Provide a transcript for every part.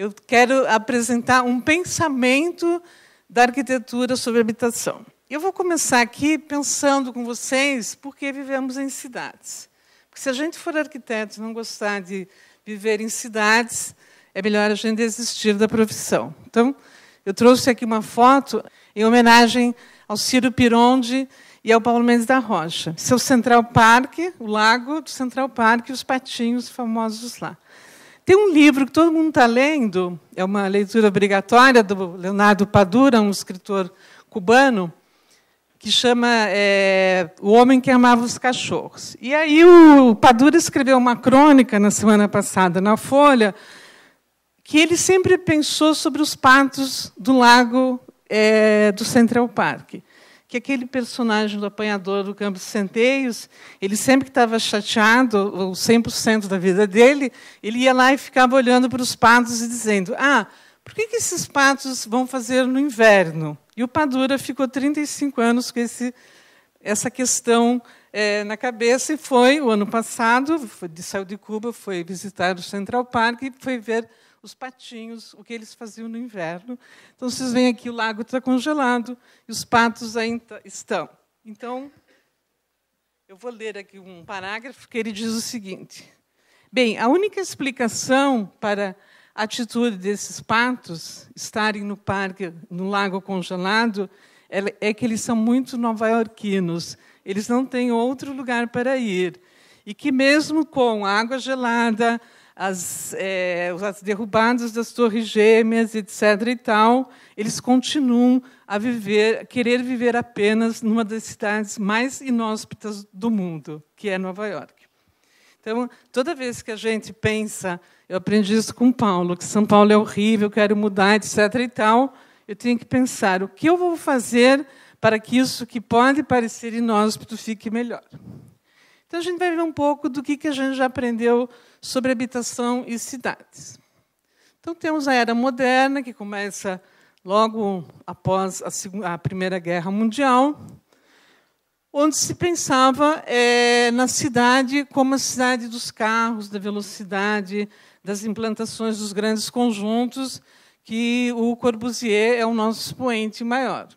eu quero apresentar um pensamento da arquitetura sobre habitação. Eu vou começar aqui pensando com vocês por que vivemos em cidades. Porque se a gente for arquiteto e não gostar de viver em cidades, é melhor a gente desistir da profissão. Então, eu trouxe aqui uma foto em homenagem ao Ciro Pironde e ao Paulo Mendes da Rocha. Seu Central Park, o lago do Central Park e os patinhos famosos lá. Tem um livro que todo mundo está lendo, é uma leitura obrigatória do Leonardo Padura, um escritor cubano, que chama é, O Homem que Amava os Cachorros. E aí o Padura escreveu uma crônica na semana passada na Folha, que ele sempre pensou sobre os patos do lago é, do Central Park. Que aquele personagem do apanhador do Campo de Centeios, ele sempre que estava chateado, ou 100% da vida dele, ele ia lá e ficava olhando para os patos e dizendo: Ah, por que, que esses patos vão fazer no inverno? E o Padura ficou 35 anos com esse, essa questão é, na cabeça e foi, o ano passado, foi, saiu de Cuba, foi visitar o Central Park e foi ver os patinhos, o que eles faziam no inverno. Então, vocês veem aqui, o lago está congelado e os patos ainda estão. Então, eu vou ler aqui um parágrafo que ele diz o seguinte. Bem, a única explicação para a atitude desses patos estarem no parque, no lago congelado, é que eles são muito nova-iorquinos. Eles não têm outro lugar para ir. E que, mesmo com água gelada, as, é, as derrubadas das torres gêmeas, etc. e tal, eles continuam a viver, a querer viver apenas numa das cidades mais inóspitas do mundo, que é Nova York. Então, toda vez que a gente pensa, eu aprendi isso com Paulo, que São Paulo é horrível, quero mudar, etc. e tal, eu tenho que pensar o que eu vou fazer para que isso que pode parecer inóspito fique melhor. Então, a gente vai ver um pouco do que a gente já aprendeu sobre habitação e cidades. Então, temos a Era Moderna, que começa logo após a, Primeira Guerra Mundial, onde se pensava é, na cidade como a cidade dos carros, da velocidade, das implantações dos grandes conjuntos, que o Corbusier é o nosso expoente maior.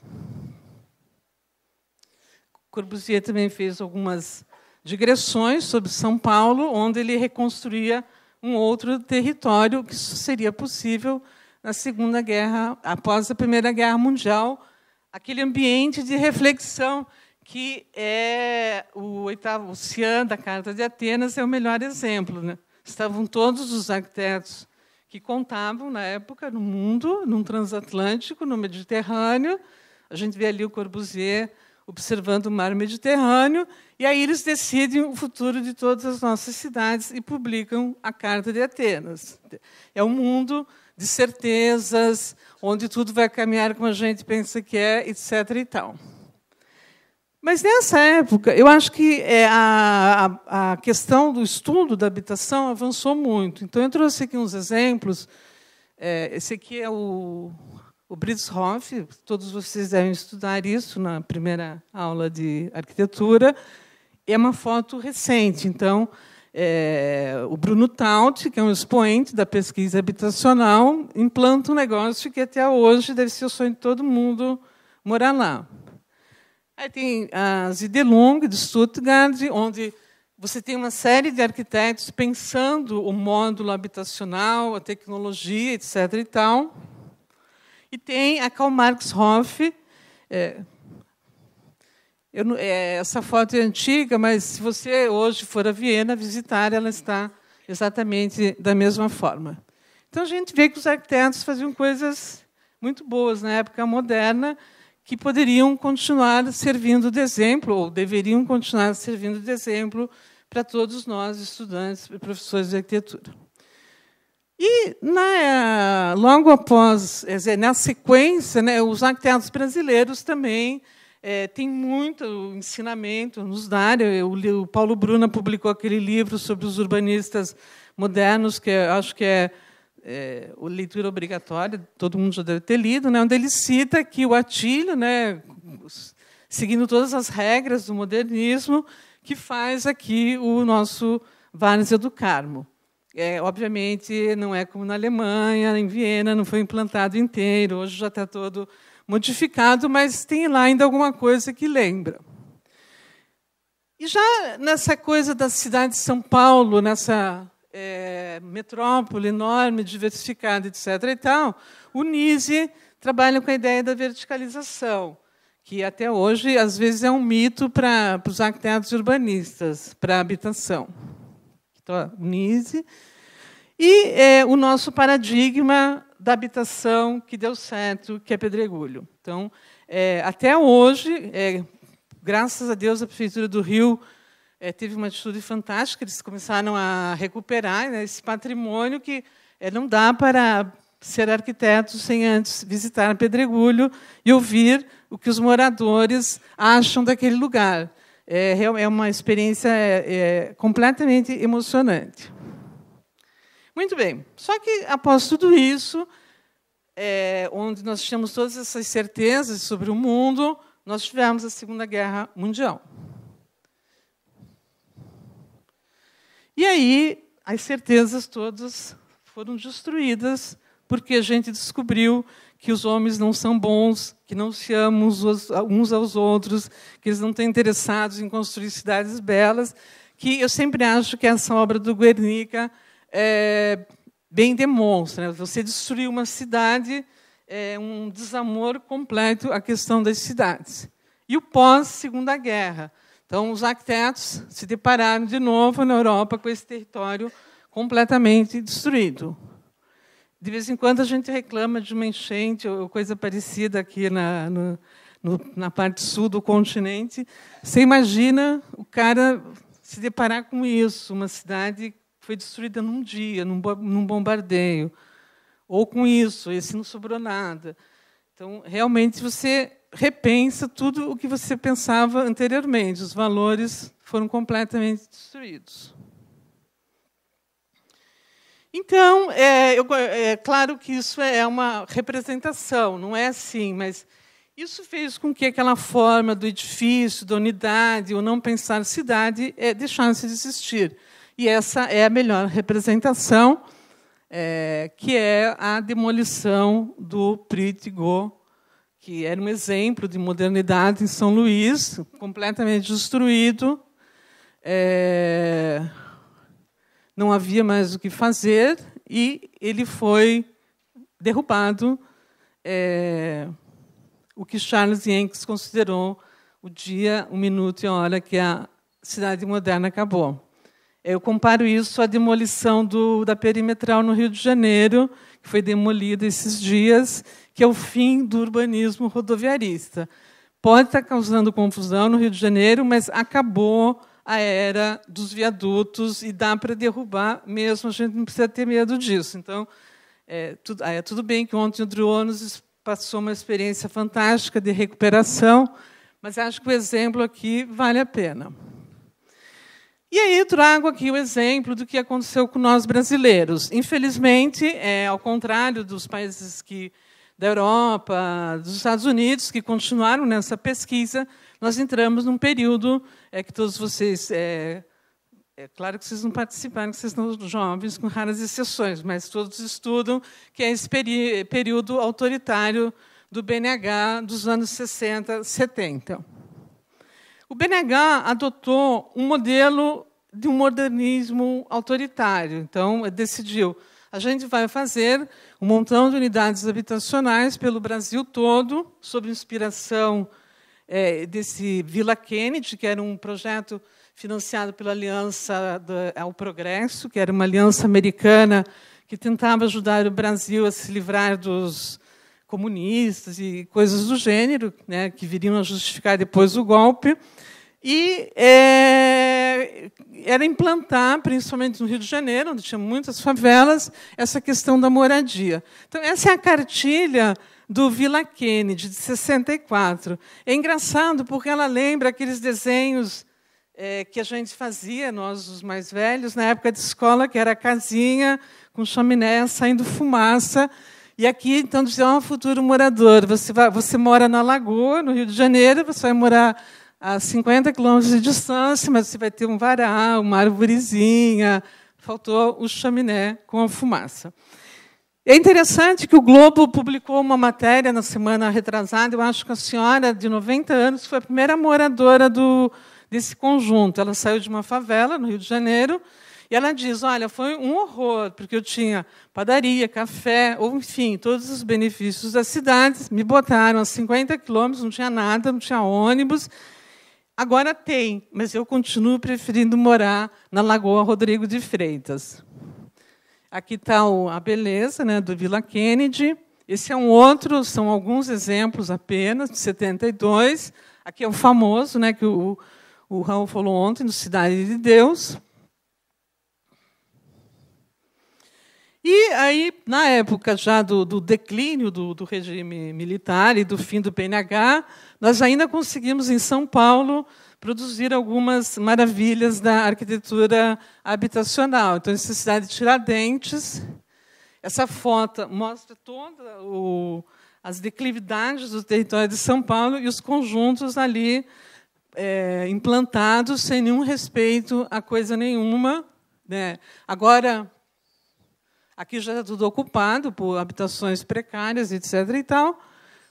Corbusier também fez algumas digressões sobre São Paulo, onde ele reconstruía um outro território que seria possível na Segunda Guerra, após a Primeira Guerra Mundial, aquele ambiente de reflexão que é o oitavo o Cian da Carta de Atenas é o melhor exemplo, né? Estavam todos os arquitetos que contavam na época no mundo, num transatlântico, no Mediterrâneo. A gente vê ali o Corbusier observando o mar Mediterrâneo, e aí eles decidem o futuro de todas as nossas cidades e publicam a Carta de Atenas. É um mundo de certezas, onde tudo vai caminhar como a gente pensa que é, etc. E tal. Mas nessa época, eu acho que é, a, a, a questão do estudo da habitação avançou muito. Então, eu trouxe aqui uns exemplos. É, esse aqui é o, o Britzhoff, todos vocês devem estudar isso na primeira aula de arquitetura. É uma foto recente, então, é, o Bruno Taut, que é um expoente da pesquisa habitacional, implanta um negócio que até hoje deve ser o sonho de todo mundo morar lá. Aí tem a Zidelung, de Stuttgart, onde você tem uma série de arquitetos pensando o módulo habitacional, a tecnologia, etc. e tal. E tem a Karl Marx Hoff. É, eu, é, essa foto é antiga, mas se você hoje for a Viena visitar, ela está exatamente da mesma forma. Então a gente vê que os arquitetos faziam coisas muito boas na época moderna, que poderiam continuar servindo de exemplo, ou deveriam continuar servindo de exemplo para todos nós, estudantes e professores de arquitetura. E na, logo após, dizer, na sequência, né, os arquitetos brasileiros também é, têm muito ensinamento nos dar. O, o Paulo Bruna publicou aquele livro sobre os urbanistas modernos, que acho que é, é leitura obrigatória, todo mundo já deve ter lido, né, onde ele cita que o Atílio, né, seguindo todas as regras do modernismo, que faz aqui o nosso Várzea do Carmo. É, obviamente, não é como na Alemanha, em Viena, não foi implantado inteiro, hoje já está todo modificado, mas tem lá ainda alguma coisa que lembra. E já nessa coisa da cidade de São Paulo, nessa é, metrópole enorme, diversificada, etc. E tal, o NISE trabalha com a ideia da verticalização, que até hoje, às vezes, é um mito para, os arquitetos urbanistas, para a habitação. NISE. E é, o nosso paradigma da habitação que deu certo, que é Pedregulho. Então, é, até hoje, é, graças a Deus, a Prefeitura do Rio é, teve uma atitude fantástica, eles começaram a recuperar né, esse patrimônio que é, não dá para ser arquiteto sem antes visitar Pedregulho e ouvir o que os moradores acham daquele lugar. É, é uma experiência é, é, completamente emocionante. Muito bem. Só que, após tudo isso, é, onde nós tínhamos todas essas certezas sobre o mundo, nós tivemos a Segunda Guerra Mundial. E aí, as certezas todas foram destruídas, porque a gente descobriu que os homens não são bons, que não se amam uns aos outros, que eles não estão interessados em construir cidades belas, que eu sempre acho que essa obra do Guernica é, bem demonstra. Né? Você destruir uma cidade é um desamor completo à questão das cidades. E o pós-Segunda Guerra. Então, os arquitetos se depararam de novo na Europa com esse território completamente destruído. De vez em quando a gente reclama de uma enchente ou coisa parecida aqui na, no, no, na parte sul do continente. Você imagina o cara se deparar com isso, uma cidade foi destruída num dia, num, num bombardeio, ou com isso, esse não sobrou nada. Então, realmente, você repensa tudo o que você pensava anteriormente. Os valores foram completamente destruídos. Então, é, eu, é claro que isso é uma representação, não é assim, mas isso fez com que aquela forma do edifício, da unidade, o não pensar cidade, é, deixasse de existir. E essa é a melhor representação, é, que é a demolição do Prix que era um exemplo de modernidade em São Luís, completamente destruído. É, não havia mais o que fazer e ele foi derrubado. É, o que Charles Yankees considerou o dia, o minuto e a hora que a cidade moderna acabou. Eu comparo isso à demolição do, da perimetral no Rio de Janeiro, que foi demolida esses dias, que é o fim do urbanismo rodoviarista. Pode estar causando confusão no Rio de Janeiro, mas acabou a era dos viadutos e dá para derrubar mesmo, a gente não precisa ter medo disso. Então, é tudo, é, tudo bem que ontem o Drionos passou uma experiência fantástica de recuperação, mas acho que o exemplo aqui vale a pena. E aí trago aqui o exemplo do que aconteceu com nós brasileiros. Infelizmente, é, ao contrário dos países que, da Europa, dos Estados Unidos, que continuaram nessa pesquisa, nós entramos num período é, que todos vocês. É, é claro que vocês não participaram, que vocês estão jovens, com raras exceções, mas todos estudam que é esse período autoritário do BNH dos anos 60, 70. O BNH adotou um modelo de um modernismo autoritário. Então, decidiu, a gente vai fazer um montão de unidades habitacionais pelo Brasil todo, sob inspiração é, desse Vila Kennedy, que era um projeto financiado pela Aliança ao Progresso, que era uma aliança americana que tentava ajudar o Brasil a se livrar dos comunistas e coisas do gênero, né, que viriam a justificar depois o golpe. E é, era implantar, principalmente no Rio de Janeiro, onde tinha muitas favelas, essa questão da moradia. Então, essa é a cartilha do Vila Kennedy, de 64. É engraçado porque ela lembra aqueles desenhos é, que a gente fazia, nós, os mais velhos, na época de escola, que era a casinha com chaminé saindo fumaça. E aqui, então, diz, é um futuro morador. Você, vai, você mora na Lagoa, no Rio de Janeiro, você vai morar a 50 quilômetros de distância, mas você vai ter um varal, uma arvorezinha, faltou o chaminé com a fumaça. É interessante que o Globo publicou uma matéria na semana retrasada. Eu acho que a senhora, de 90 anos, foi a primeira moradora do, desse conjunto. Ela saiu de uma favela, no Rio de Janeiro, e ela diz: Olha, foi um horror, porque eu tinha padaria, café, ou enfim, todos os benefícios da cidade. Me botaram a 50 quilômetros, não tinha nada, não tinha ônibus. Agora tem, mas eu continuo preferindo morar na Lagoa Rodrigo de Freitas. Aqui está a beleza né, do Vila Kennedy. Esse é um outro, são alguns exemplos apenas, de 72. Aqui é o famoso, né, que o, o Raul falou ontem, do Cidade de Deus. E aí, na época já do, do declínio do, do, regime militar e do fim do PNH, nós ainda conseguimos, em São Paulo, produzir algumas maravilhas da arquitetura habitacional. Então, essa cidade de Tiradentes, essa foto mostra todas as declividades do território de São Paulo e os conjuntos ali é, implantados sem nenhum respeito a coisa nenhuma. Né? Agora, aqui já está tudo ocupado por habitações precárias, etc. E tal,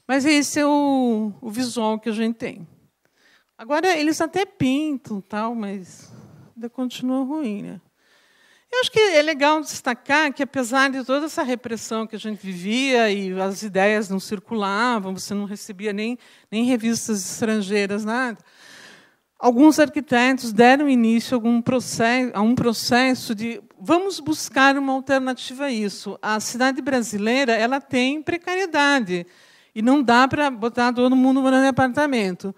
mas esse é o, o visual que a gente tem. Agora, eles até pintam, tal, mas ainda continua ruim. Né? Eu acho que é legal destacar que, apesar de toda essa repressão que a gente vivia e as ideias não circulavam, você não recebia nem, nem revistas estrangeiras, nada, alguns arquitetos deram início a, processo, a um processo de vamos buscar uma alternativa a isso. A cidade brasileira ela tem precariedade e não dá para botar todo mundo morando em apartamento.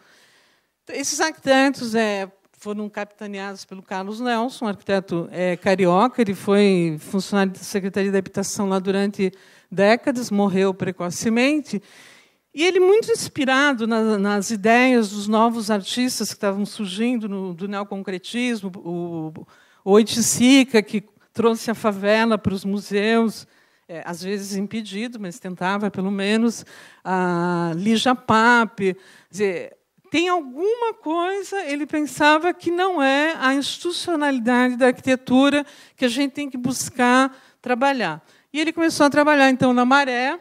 Esses arquitetos é, foram capitaneados pelo Carlos Nelson, um arquiteto é, carioca. Ele foi funcionário da Secretaria da Habitação lá durante décadas, morreu precocemente. E ele, muito inspirado na, nas ideias dos novos artistas que estavam surgindo no, do neoconcretismo, o, o Oiticica, que trouxe a favela para os museus, é, às vezes impedido, mas tentava, pelo menos, a Lija Pape. Dizer, tem alguma coisa, ele pensava que não é a institucionalidade da arquitetura que a gente tem que buscar trabalhar. E ele começou a trabalhar, então, na Maré,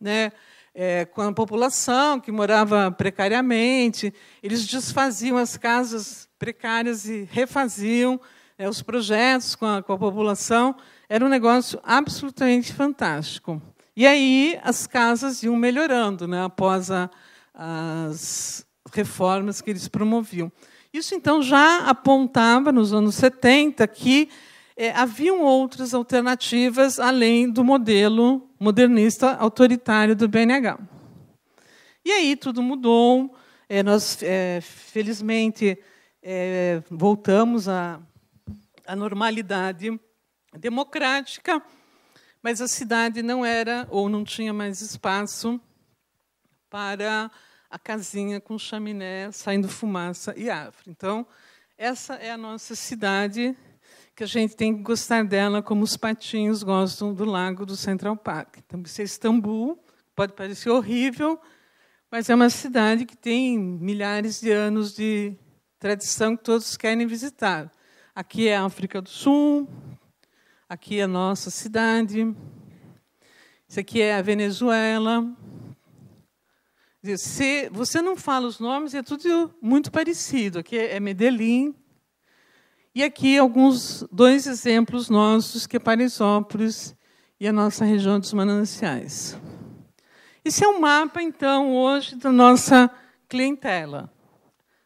né, é, com a população que morava precariamente. Eles desfaziam as casas precárias e refaziam é, os projetos com a, com a população. Era um negócio absolutamente fantástico. E aí as casas iam melhorando né, após a, as reformas que eles promoviam. Isso, então, já apontava, nos anos 70, que é, haviam outras alternativas além do modelo modernista autoritário do BNH. E aí tudo mudou. É, nós, é, felizmente, voltamos à, à normalidade democrática, mas a cidade não era ou não tinha mais espaço para a casinha com chaminé saindo fumaça e árvore. Então, essa é a nossa cidade que a gente tem que gostar dela como os patinhos gostam do lago do Central Park. Então, isso é Istambul, pode parecer horrível, mas é uma cidade que tem milhares de anos de tradição que todos querem visitar. Aqui é a África do Sul, aqui é a nossa cidade, isso aqui é a Venezuela, se você não fala os nomes, é tudo muito parecido. Aqui é Medellín. E aqui alguns dois exemplos nossos, que é Paraisópolis e a nossa região dos mananciais. Esse é um mapa, então, hoje da nossa clientela.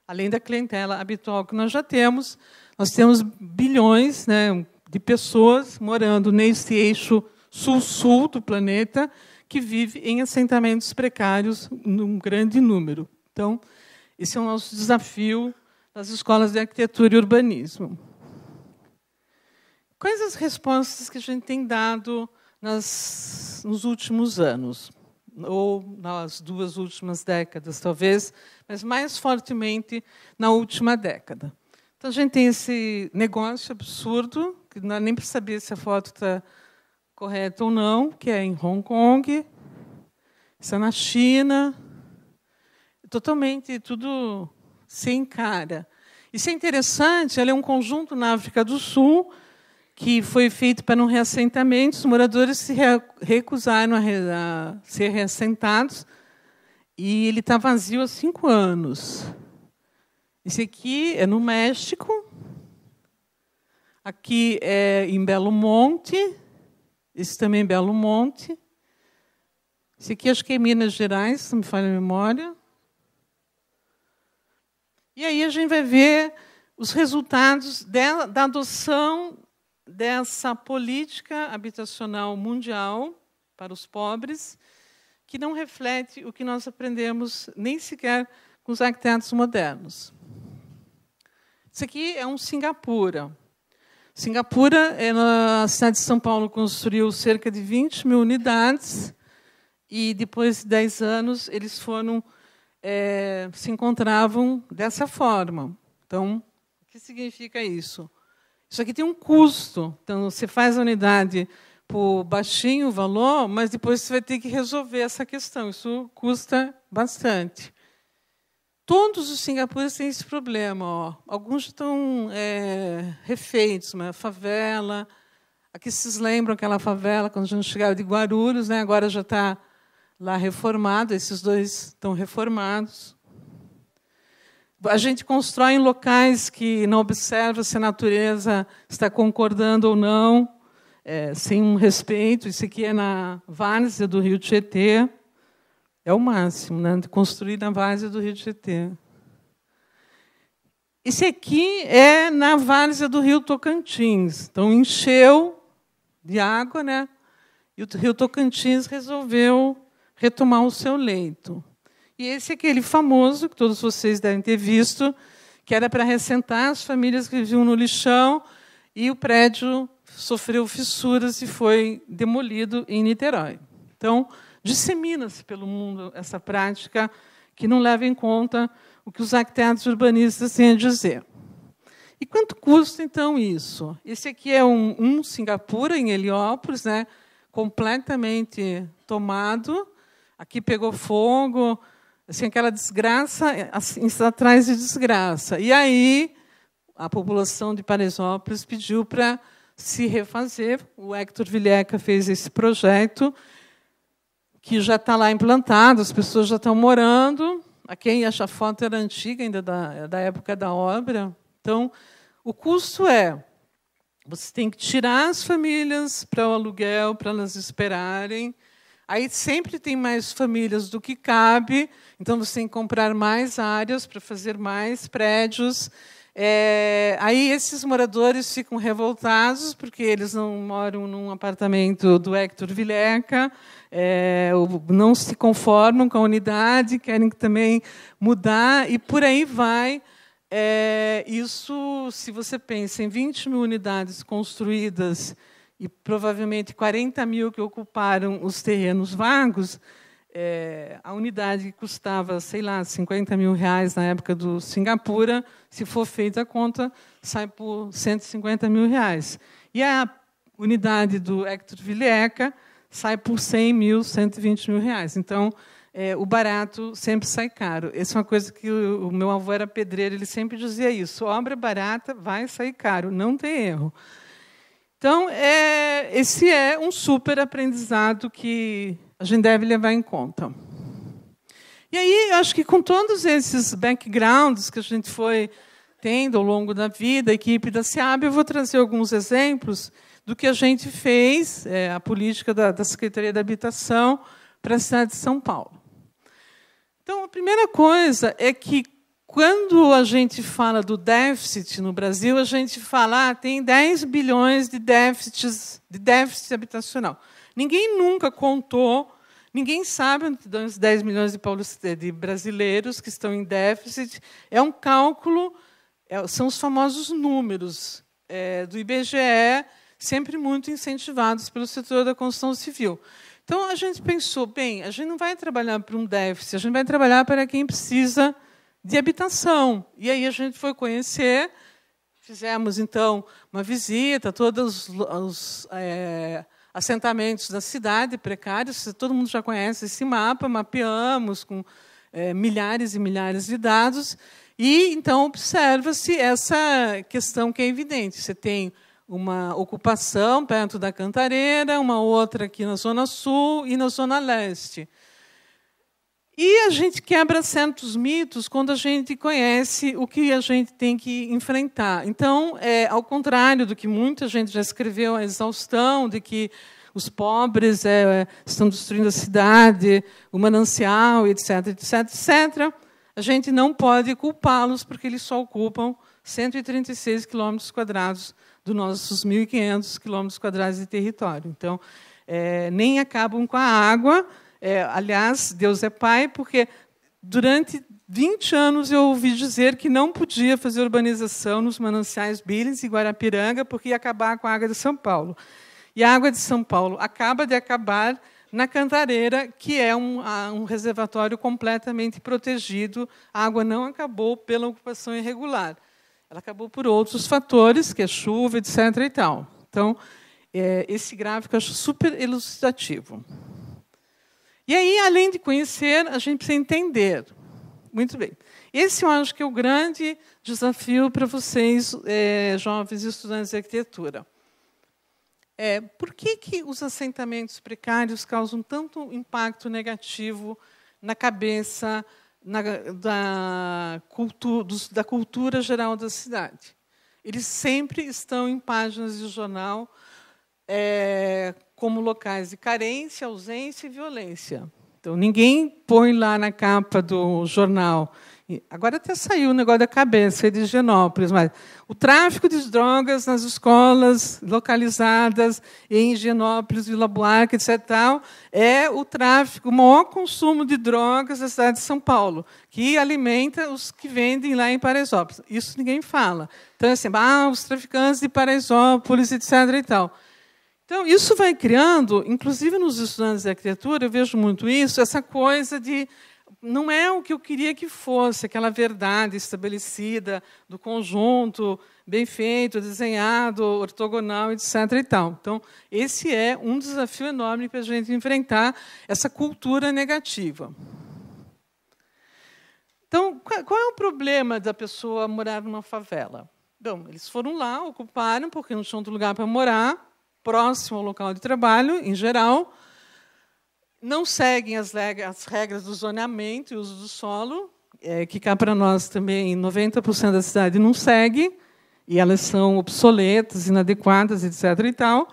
Além da clientela habitual que nós já temos, nós temos bilhões né, de pessoas morando nesse eixo sul-sul do planeta, que vive em assentamentos precários num grande número. Então, esse é o nosso desafio das escolas de arquitetura e urbanismo. Quais as respostas que a gente tem dado nas, nos últimos anos? Ou nas duas últimas décadas, talvez, mas mais fortemente na última década. Então, a gente tem esse negócio absurdo, que dá nem para saber se a foto está correto ou não, que é em Hong Kong, isso é na China, totalmente tudo sem cara. Isso é interessante, ela é um conjunto na África do Sul, que foi feito para um reassentamento. Os moradores se recusaram a ser reassentados e ele está vazio há cinco anos. Esse aqui é no México, aqui é em Belo Monte, esse também é Belo Monte. Esse aqui acho que é Minas Gerais, se me falha a memória. E aí a gente vai ver os resultados da adoção dessa política habitacional mundial para os pobres, que não reflete o que nós aprendemos nem sequer com os arquitetos modernos. Isso aqui é um Singapura. Singapura, é na cidade de São Paulo, construiu cerca de 20 mil unidades e depois de 10 anos eles foram é, se encontravam dessa forma. Então, o que significa isso? Isso aqui tem um custo. Então, você faz a unidade por baixinho valor, mas depois você vai ter que resolver essa questão. Isso custa bastante. Todos os singapurenses têm esse problema. Ó. Alguns estão é, refeitos, uma favela. Aqui vocês lembram aquela favela quando a gente chegava de Guarulhos, né? agora já está lá reformado, esses dois estão reformados. A gente constrói em locais que não observa se a natureza está concordando ou não, é, sem um respeito. Isso aqui é na várzea do Rio Tietê. É o máximo, né? de construir na várzea do Rio Tietê. Esse aqui é na várzea do Rio Tocantins. Então, encheu de água, né? e o Rio Tocantins resolveu retomar o seu leito. E esse é aquele famoso, que todos vocês devem ter visto, que era para ressentar as famílias que viviam no lixão, e o prédio sofreu fissuras e foi demolido em Niterói. Então, dissemina-se pelo mundo essa prática que não leva em conta o que os arquitetos urbanistas têm a dizer. E quanto custa, então, isso? Esse aqui é um, um Singapura, em Heliópolis, né, completamente tomado, aqui pegou fogo, assim, aquela desgraça assim, atrás de desgraça. E aí a população de Paraisópolis pediu para se refazer. O Hector Villeca fez esse projeto, que já está lá implantado, as pessoas já estão morando. A quem acha a foto era antiga, ainda da, da época da obra. Então, o custo é: você tem que tirar as famílias para o aluguel, para elas esperarem. Aí sempre tem mais famílias do que cabe, então você tem que comprar mais áreas para fazer mais prédios. É, aí esses moradores ficam revoltados porque eles não moram num apartamento do Hector Vileca, é, não se conformam com a unidade, querem também mudar e por aí vai. É, isso, se você pensa em 20 mil unidades construídas e provavelmente 40 mil que ocuparam os terrenos vagos, é, a unidade que custava, sei lá, 50 mil reais na época do Singapura, se for feita a conta, sai por 150 mil reais. E a unidade do Hector Villeca sai por 100 mil, 120 mil reais. Então, é, o barato sempre sai caro. Essa é uma coisa que o, meu avô era pedreiro, ele sempre dizia isso: obra barata vai sair caro, não tem erro. Então, é, esse é um super aprendizado que a gente deve levar em conta. E aí, acho que com todos esses backgrounds que a gente foi tendo ao longo da vida, a equipe da SEAB, eu vou trazer alguns exemplos do que a gente fez, é, a política da, da Secretaria da Habitação para a cidade de São Paulo. Então, a primeira coisa é que quando a gente fala do déficit no Brasil, a gente fala ah, tem 10 bilhões de déficits, de déficit habitacional. Ninguém nunca contou, ninguém sabe os 10 milhões de, de brasileiros que estão em déficit. É um cálculo, é, são os famosos números é, do IBGE, sempre muito incentivados pelo setor da construção civil. Então a gente pensou, bem, a gente não vai trabalhar para um déficit, a gente vai trabalhar para quem precisa de habitação. E aí a gente foi conhecer, fizemos então uma visita a todos os, é, assentamentos da cidade precários. Todo mundo já conhece esse mapa, mapeamos com é, milhares e milhares de dados. E então observa-se essa questão que é evidente. Você tem uma ocupação perto da Cantareira, uma outra aqui na Zona Sul e na Zona Leste. E a gente quebra certos mitos quando a gente conhece o que a gente tem que enfrentar. Então, é, ao contrário do que muita gente já escreveu, a exaustão de que os pobres é, estão destruindo a cidade, o manancial, etc., etc., etc., a gente não pode culpá-los porque eles só ocupam 136 quilômetros quadrados dos nossos 1.500 quilômetros quadrados de território. Então, é, nem acabam com a água, é, aliás, Deus é Pai, porque durante 20 anos eu ouvi dizer que não podia fazer urbanização nos mananciais Billings e Guarapiranga, porque ia acabar com a água de São Paulo. E a água de São Paulo acaba de acabar na Cantareira, que é um, um reservatório completamente protegido. A água não acabou pela ocupação irregular. Ela acabou por outros fatores, que é chuva, etc. E tal. Então, é, esse gráfico eu acho super elucidativo. E aí, além de conhecer, a gente precisa entender. Muito bem. Esse eu acho que é o grande desafio para vocês, é, jovens estudantes de arquitetura. É, por que, que os assentamentos precários causam tanto impacto negativo na cabeça na, da, cultura, da cultura geral da cidade? Eles sempre estão em páginas de jornal é, como locais de carência, ausência e violência. Então, ninguém põe lá na capa do jornal. Agora até saiu o negócio da cabeça de Higienópolis, mas o tráfico de drogas nas escolas localizadas em Higienópolis, Vila Buarque, etc., tal, é o tráfico, o maior consumo de drogas da cidade de São Paulo, que alimenta os que vendem lá em Paraisópolis. Isso ninguém fala. Então, é assim, ah, os traficantes de Paraisópolis, etc. E tal. Então, isso vai criando, inclusive nos estudantes de arquitetura, eu vejo muito isso, essa coisa de não é o que eu queria que fosse, aquela verdade estabelecida do conjunto, bem feito, desenhado, ortogonal, etc. E tal. Então, esse é um desafio enorme para a gente enfrentar essa cultura negativa. Então, qual é o problema da pessoa morar numa favela? Bom, eles foram lá, ocuparam, porque não tinham outro lugar para morar, próximo ao local de trabalho, em geral, não seguem as, regras do zoneamento e uso do solo, é, que cá para nós também 90% da cidade não segue, e elas são obsoletas, inadequadas, etc. e tal.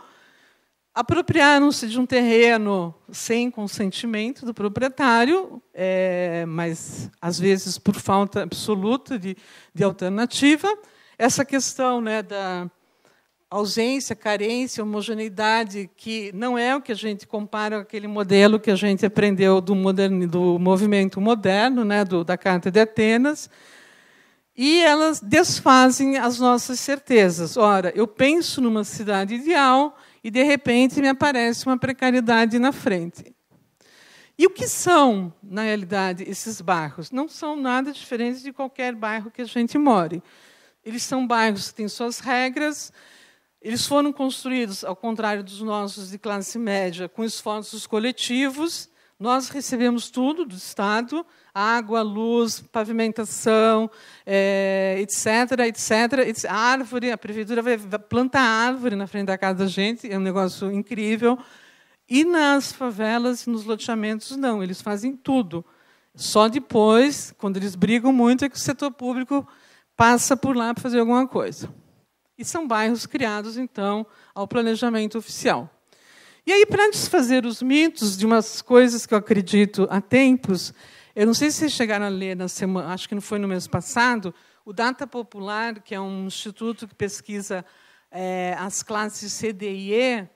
Apropriaram-se de um terreno sem consentimento do proprietário, é, mas às vezes por falta absoluta de, de alternativa. Essa questão né, da, ausência, carência, homogeneidade, que não é o que a gente compara com aquele modelo que a gente aprendeu do, moderno, do movimento moderno, né, do, da Carta de Atenas, e elas desfazem as nossas certezas. Ora, eu penso numa cidade ideal e, de repente, me aparece uma precariedade na frente. E o que são, na realidade, esses bairros? Não são nada diferentes de qualquer bairro que a gente more. Eles são bairros que têm suas regras, eles foram construídos, ao contrário dos nossos de classe média, com esforços coletivos. Nós recebemos tudo do Estado: água, luz, pavimentação, é, etc, etc, Árvore, a prefeitura vai plantar árvore na frente da casa da gente, é um negócio incrível. E nas favelas, nos loteamentos, não, eles fazem tudo. Só depois, quando eles brigam muito, é que o setor público passa por lá para fazer alguma coisa. E são bairros criados, então, ao planejamento oficial. E aí, para desfazer os mitos de umas coisas que eu acredito há tempos, eu não sei se vocês chegaram a ler na semana, acho que não foi no mês passado, o Data Popular, que é um instituto que pesquisa é, as classes C, D e E,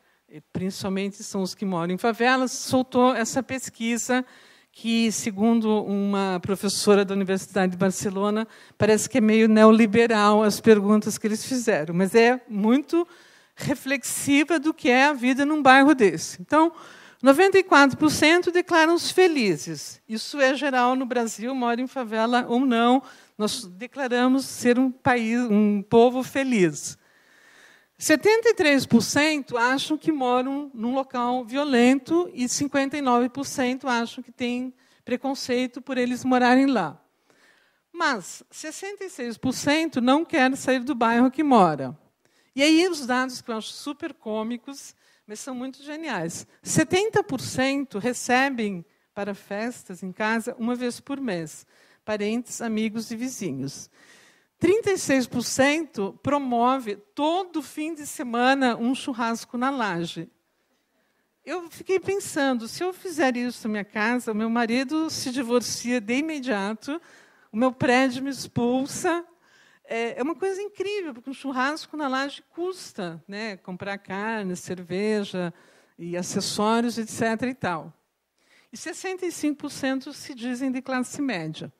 principalmente são os que moram em favelas, soltou essa pesquisa que, segundo uma professora da Universidade de Barcelona, parece que é meio neoliberal as perguntas que eles fizeram, mas é muito reflexiva do que é a vida num bairro desse. Então, 94% declaram-se felizes. Isso é geral no Brasil, mora em favela ou não, nós declaramos ser um país, um povo feliz. 73% acham que moram num local violento e 59% acham que tem preconceito por eles morarem lá. Mas 66% não querem sair do bairro que mora. E aí os dados que eu acho super cômicos, mas são muito geniais. 70% recebem para festas em casa uma vez por mês, parentes, amigos e vizinhos. 36% promove todo fim de semana um churrasco na laje. Eu fiquei pensando, se eu fizer isso na minha casa, meu marido se divorcia de imediato, o meu prédio me expulsa, é, é uma coisa incrível, porque um churrasco na laje custa, né? Comprar carne, cerveja e acessórios, etc. e tal. E 65% se dizem de classe média.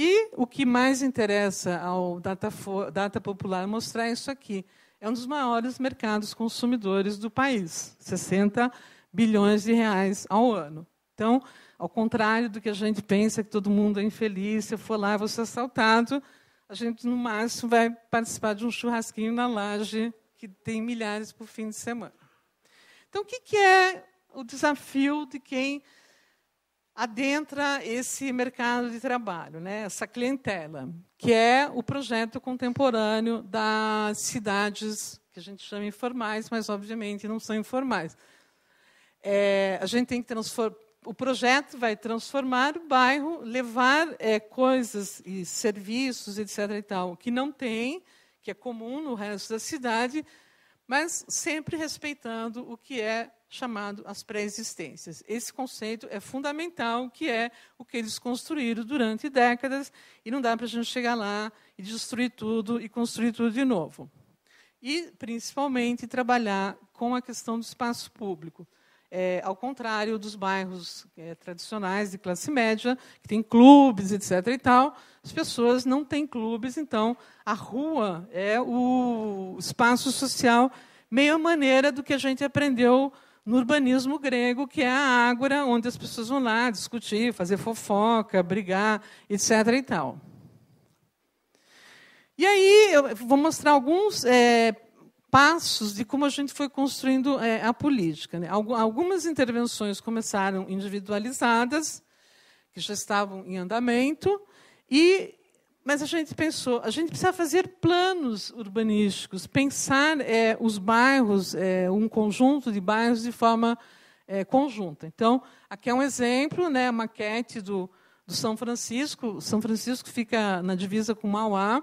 E o que mais interessa ao Data, Data Popular mostrar isso aqui. É um dos maiores mercados consumidores do país, 60 bilhões de reais ao ano. Então, ao contrário do que a gente pensa, que todo mundo é infeliz, se eu for lá, eu vou ser assaltado, a gente, no máximo, vai participar de um churrasquinho na laje, que tem milhares por fim de semana. Então, o que é o desafio de quem adentra esse mercado de trabalho, né? essa clientela, que é o projeto contemporâneo das cidades, que a gente chama informais, mas, obviamente, não são informais. É, a gente tem que transformar o projeto vai transformar o bairro, levar é, coisas e serviços, etc. E tal, que não tem, que é comum no resto da cidade, mas sempre respeitando o que é chamado as pré-existências. Esse conceito é fundamental, que é o que eles construíram durante décadas, e não dá para a gente chegar lá e destruir tudo e construir tudo de novo. E, principalmente, trabalhar com a questão do espaço público. É, ao contrário dos bairros é, tradicionais de classe média, que tem clubes, etc. e tal, as pessoas não têm clubes, então a rua é o espaço social meio maneira do que a gente aprendeu no urbanismo grego, que é a ágora, onde as pessoas vão lá discutir, fazer fofoca, brigar, etc. e tal. E aí eu vou mostrar alguns é, passos de como a gente foi construindo é, a política. Né? Algumas intervenções começaram individualizadas, que já estavam em andamento, e mas a gente pensou, a gente precisa fazer planos urbanísticos, pensar é, os bairros, é, um conjunto de bairros de forma é, conjunta. Então, aqui é um exemplo, né, a maquete do, do São Francisco. São Francisco fica na divisa com Mauá.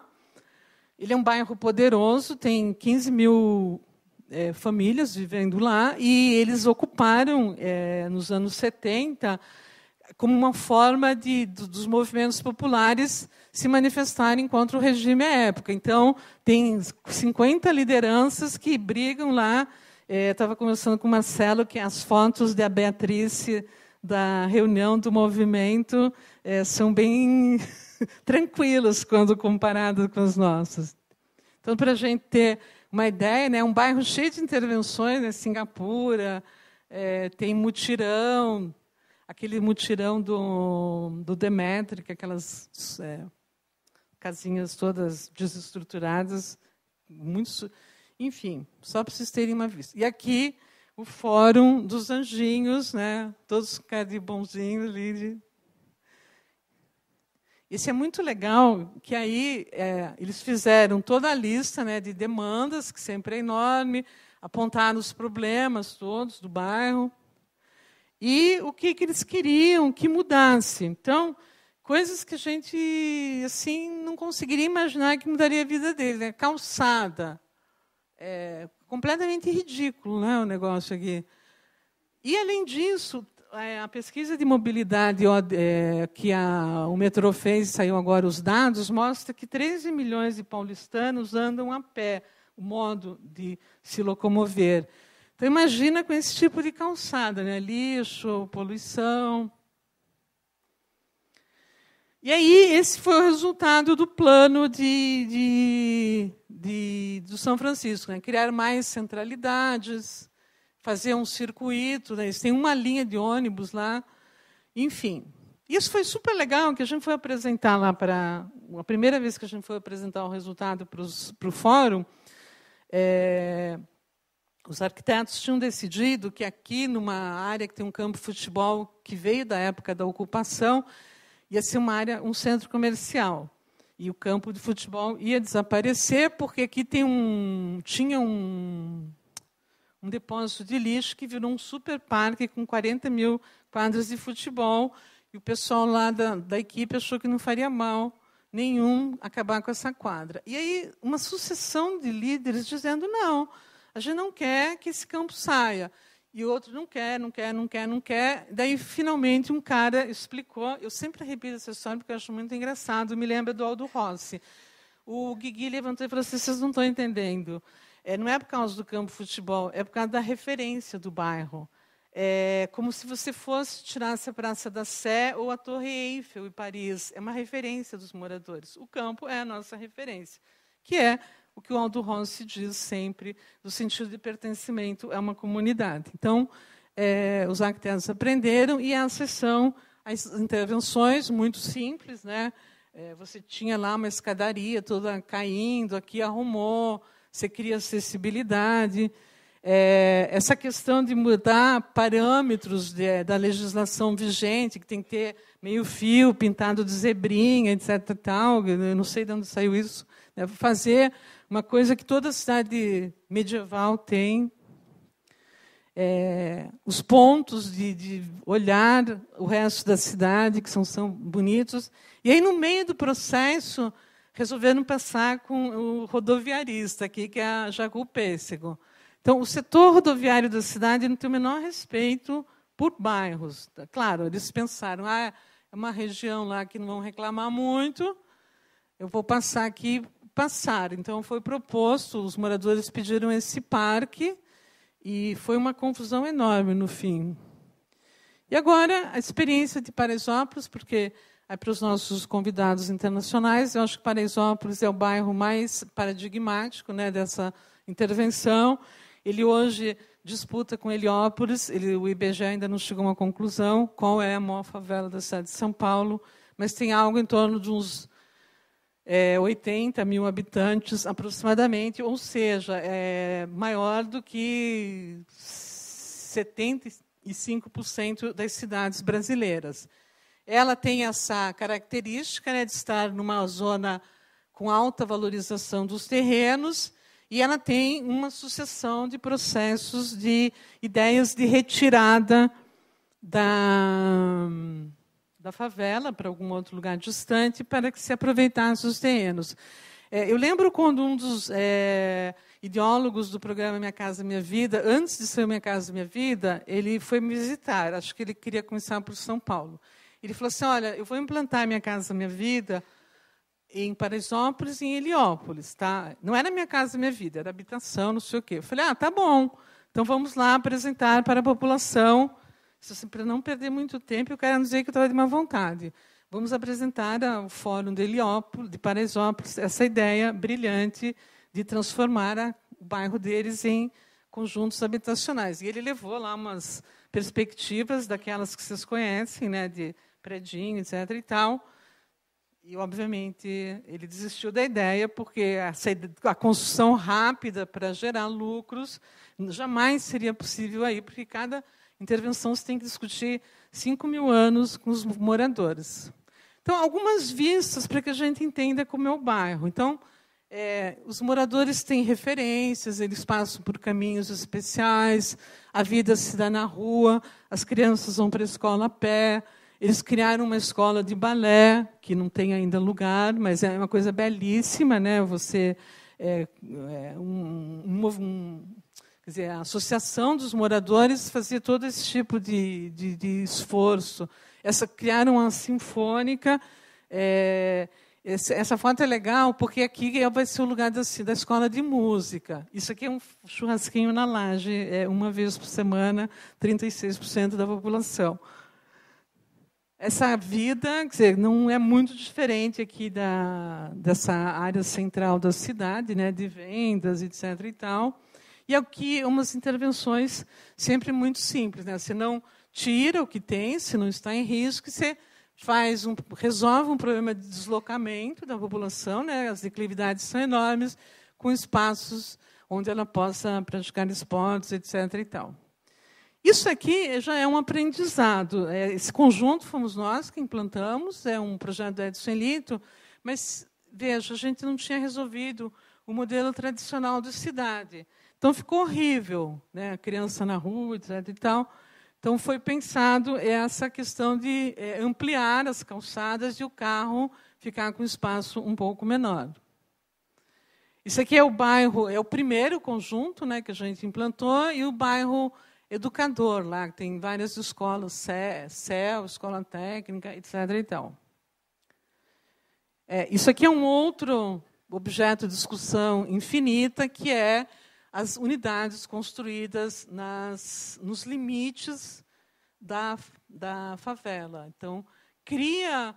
Ele é um bairro poderoso, tem 15 mil é, famílias vivendo lá, e eles ocuparam, é, nos anos 70, como uma forma de, dos movimentos populares se manifestarem contra o regime à época. Então, tem 50 lideranças que brigam lá. É, Estava conversando com o Marcelo que as fotos da Beatriz da reunião do movimento é, são bem tranquilos quando comparados com os nossos. Então, para a gente ter uma ideia, né, um bairro cheio de intervenções, né, Singapura, é, tem mutirão, aquele mutirão do, do Demetri, aquelas é, casinhas todas desestruturadas, muito, enfim, só para vocês terem uma vista. E aqui o Fórum dos Anjinhos, né, todos de bonzinho ali, de isso é muito legal, que aí é, eles fizeram toda a lista né, de demandas, que sempre é enorme, apontaram os problemas todos do bairro e o que, que eles queriam que mudasse. Então, coisas que a gente assim não conseguiria imaginar que mudaria a vida dele. Né? Calçada, é, completamente ridículo né, o negócio aqui. E, além disso, é, a pesquisa de mobilidade é, que a, o metrô fez, saiu agora os dados, mostra que 13 milhões de paulistanos andam a pé, o modo de se locomover. Então, imagina com esse tipo de calçada, né? lixo, poluição. E aí, esse foi o resultado do plano de, de, de do São Francisco, né? criar mais centralidades, fazer um circuito, né? eles têm uma linha de ônibus lá, enfim. Isso foi super legal, que a gente foi apresentar lá para... A primeira vez que a gente foi apresentar o resultado para, o fórum, é, os arquitetos tinham decidido que aqui, numa área que tem um campo de futebol que veio da época da ocupação, ia ser uma área, um centro comercial. e o campo de futebol ia desaparecer, porque aqui tem um, tinha um, um depósito de lixo que virou um super parque com 40 mil quadras de futebol, e o pessoal lá da, da equipe achou que não faria mal nenhum acabar com essa quadra. E aí, uma sucessão de líderes dizendo: não, a gente não quer que esse campo saia. E o outro não quer, não quer, não quer, não quer. Daí, finalmente, um cara explicou. Eu sempre repito essa história porque eu acho muito engraçado. Me lembra do Aldo Rossi. O Guigui levantou e falou assim: vocês não estão entendendo. É, não é por causa do campo de futebol, é por causa da referência do bairro. É como se você fosse tirasse a Praça da Sé ou a Torre Eiffel em Paris. É uma referência dos moradores. O campo é a nossa referência, que é o que o Aldo Rossi diz sempre, do sentido de pertencimento a uma comunidade. Então, é, os arquitetos aprenderam e a sessão, as intervenções muito simples, né? É, você tinha lá uma escadaria toda caindo, aqui arrumou, você cria acessibilidade. É, essa questão de mudar parâmetros de, da legislação vigente, que tem que ter meio fio pintado de zebrinha, etc. Tal, eu não sei de onde saiu isso. Né? Fazer uma coisa que toda cidade medieval tem. É, os pontos de, de, olhar o resto da cidade, que são, são bonitos. E aí, no meio do processo, resolveram passar com o rodoviarista aqui, que é a Jacu Pêssego. Então, o setor rodoviário da cidade não tem o menor respeito por bairros. Claro, eles pensaram, ah, é uma região lá que não vão reclamar muito, eu vou passar aqui passar. Então, foi proposto, os moradores pediram esse parque, e foi uma confusão enorme no fim. E agora, a experiência de Paraisópolis, porque é para os nossos convidados internacionais, eu acho que Paraisópolis é o bairro mais paradigmático né, dessa intervenção. Ele hoje disputa com Heliópolis, ele, o IBGE ainda não chegou a uma conclusão, qual é a maior favela da cidade de São Paulo, mas tem algo em torno de uns é, 80 mil habitantes aproximadamente, ou seja, é maior do que 75% das cidades brasileiras. Ela tem essa característica né, de estar numa zona com alta valorização dos terrenos e ela tem uma sucessão de processos de ideias de retirada da da favela para algum outro lugar distante para que se aproveitasse os terrenos. É, eu lembro quando um dos é, ideólogos do programa Minha Casa Minha Vida, antes de ser Minha Casa Minha Vida, ele foi me visitar. Acho que ele queria começar por São Paulo. Ele falou assim: Olha, eu vou implantar Minha Casa Minha Vida em Paraisópolis e em Heliópolis. Tá? Não era Minha Casa Minha Vida, era habitação, não sei o quê. Eu falei: Ah, tá bom. Então vamos lá apresentar para a população assim, para não perder muito tempo, eu quero dizer que eu estava de má vontade. Vamos apresentar ao Fórum de Heliópolis, de Paraisópolis, essa ideia brilhante de transformar a, o bairro deles em conjuntos habitacionais. E ele levou lá umas perspectivas daquelas que vocês conhecem, né, de predinho, etc. e tal. E, obviamente, ele desistiu da ideia, porque a construção rápida para gerar lucros jamais seria possível aí, porque cada intervenção você tem que discutir 5 mil anos com os moradores. Então, algumas vistas para que a gente entenda como é o bairro. Então, é, os moradores têm referências, eles passam por caminhos especiais, a vida se dá na rua, as crianças vão para a escola a pé, eles criaram uma escola de balé, que não tem ainda lugar, mas é uma coisa belíssima, né? Você é, é um, um, um, Quer dizer, a associação dos moradores fazia todo esse tipo de, de, de esforço. Essa, criaram uma sinfônica. É, essa foto é legal porque aqui vai ser o lugar da, da escola de música. Isso aqui é um churrasquinho na laje, é, uma vez por semana, 36% da população. Essa vida dizer, não é muito diferente aqui da, dessa área central da cidade, né, de vendas, etc. E tal. E aqui umas intervenções sempre muito simples. Né? Você não tira o que tem, se não está em risco, você faz um, resolve um problema de deslocamento da população, né? as declividades são enormes, com espaços onde ela possa praticar esportes, etc. E tal. Isso aqui já é um aprendizado. É, esse conjunto fomos nós que implantamos, é um projeto do Edson Elito, mas veja, a gente não tinha resolvido o modelo tradicional de cidade. Então ficou horrível, né? Criança na rua, etc. E tal. Então foi pensado essa questão de é, ampliar as calçadas e o carro ficar com espaço um pouco menor. Isso aqui é o bairro, é o primeiro conjunto né, que a gente implantou, e o bairro educador, lá tem várias escolas, CEL, Escola Técnica, etc. E tal. É, isso aqui é um outro objeto de discussão infinita, que é as unidades construídas nas, nos limites da, da favela. Então, cria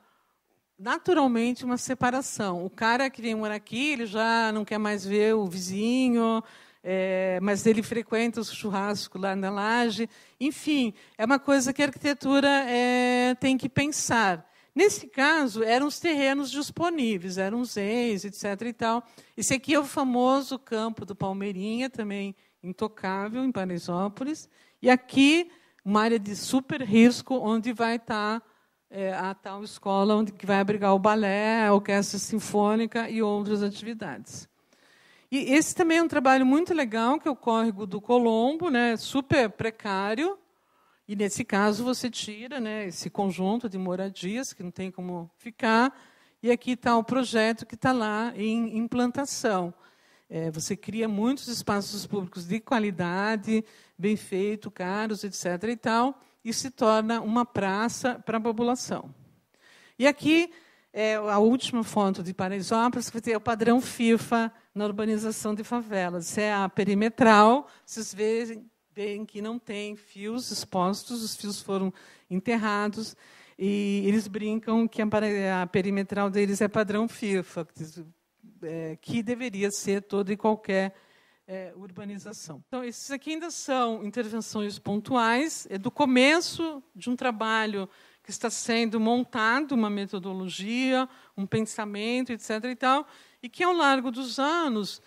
naturalmente uma separação. O cara que vem morar aqui, ele já não quer mais ver o vizinho, é, mas ele frequenta o churrasco lá na laje. Enfim, é uma coisa que a arquitetura é, tem que pensar. Nesse caso, eram os terrenos disponíveis, eram os ex, etc. E tal. Esse aqui é o famoso campo do Palmeirinha, também intocável, em Paraisópolis. E aqui, uma área de super risco, onde vai estar é, a tal escola onde que vai abrigar o balé, a orquestra sinfônica e outras atividades. E esse também é um trabalho muito legal, que é o córrego do Colombo, né, super precário, e, nesse caso, você tira né, esse conjunto de moradias, que não tem como ficar, e aqui está o projeto que está lá em implantação. É, você cria muitos espaços públicos de qualidade, bem feito, caros, etc. e tal, e se torna uma praça para a população. E aqui é a última foto de Paraisópolis, que é o padrão FIFA na urbanização de favelas. É a perimetral, vocês veem veem que não tem fios expostos, os fios foram enterrados, e eles brincam que a perimetral deles é padrão FIFA, que é, deveria ser toda e qualquer é, urbanização. Então, esses aqui ainda são intervenções pontuais, é do começo de um trabalho que está sendo montado, uma metodologia, um pensamento, etc. e tal, e que ao largo dos anos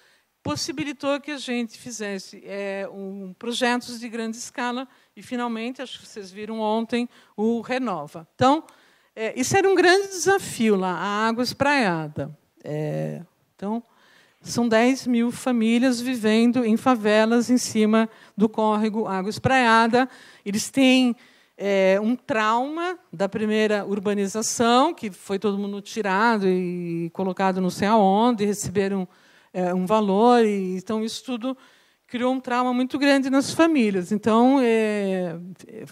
possibilitou que a gente fizesse é, um, projetos de grande escala e, finalmente, acho que vocês viram ontem, o Renova. Então, é, isso era um grande desafio lá, a água espraiada. É, então, são 10 mil famílias vivendo em favelas em cima do córrego Água Espraiada. Eles têm é, um trauma da primeira urbanização, que foi todo mundo tirado e colocado não sei aonde, receberam é, um valor. E, então, isso tudo criou um trauma muito grande nas famílias. Então, é,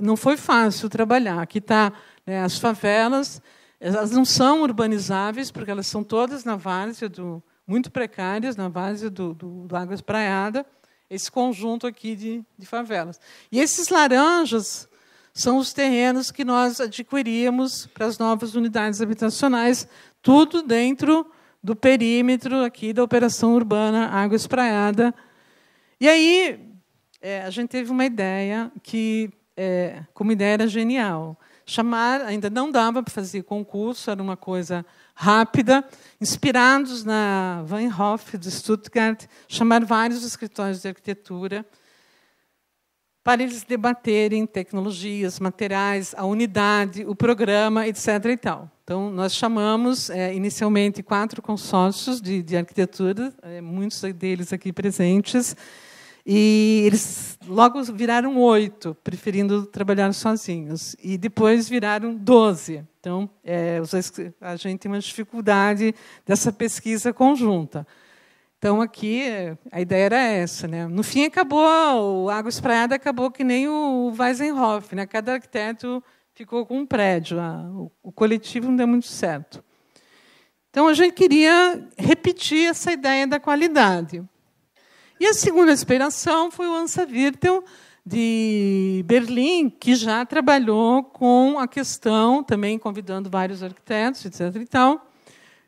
não foi fácil trabalhar. Aqui está né, as favelas, elas não são urbanizáveis, porque elas são todas na várzea, do, muito precárias, na várzea do, do, do Águas Praiada, esse conjunto aqui de, de favelas. E esses laranjas são os terrenos que nós adquiríamos para as novas unidades habitacionais, tudo dentro do perímetro aqui da operação urbana Água Espraiada. E aí é, a gente teve uma ideia que, é, como ideia era genial, chamar, ainda não dava para fazer concurso, era uma coisa rápida, inspirados na Hoff de Stuttgart, chamar vários escritórios de arquitetura para eles debaterem tecnologias, materiais, a unidade, o programa, etc. E tal. Então, nós chamamos é, inicialmente quatro consórcios de, de arquitetura, é, muitos deles aqui presentes, e eles logo viraram oito, preferindo trabalhar sozinhos. E depois viraram doze. Então, é, a gente tem uma dificuldade dessa pesquisa conjunta. Então, aqui, a ideia era essa. Né? No fim, acabou, o Água Espraiada acabou que nem o Weisenhoff. Né? Cada arquiteto ficou com um prédio. O coletivo não deu muito certo. Então, a gente queria repetir essa ideia da qualidade. E a segunda inspiração foi o Ansa Virtel, de Berlim, que já trabalhou com a questão, também convidando vários arquitetos, etc. E tal,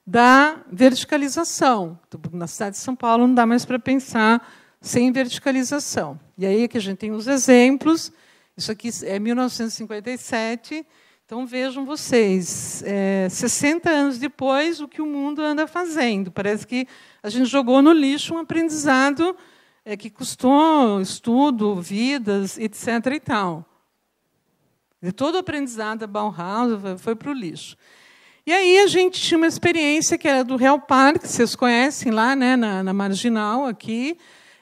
da verticalização. Na cidade de São Paulo não dá mais para pensar sem verticalização. E aí é que a gente tem os exemplos. Isso aqui é 1957. Então vejam vocês, é, 60 anos depois, o que o mundo anda fazendo. Parece que a gente jogou no lixo um aprendizado é, que custou estudo, vidas, etc. e tal. De todo o aprendizado da Bauhaus foi para o lixo. E aí a gente tinha uma experiência que era do Real Parque, vocês conhecem lá, né, na, na Marginal, aqui.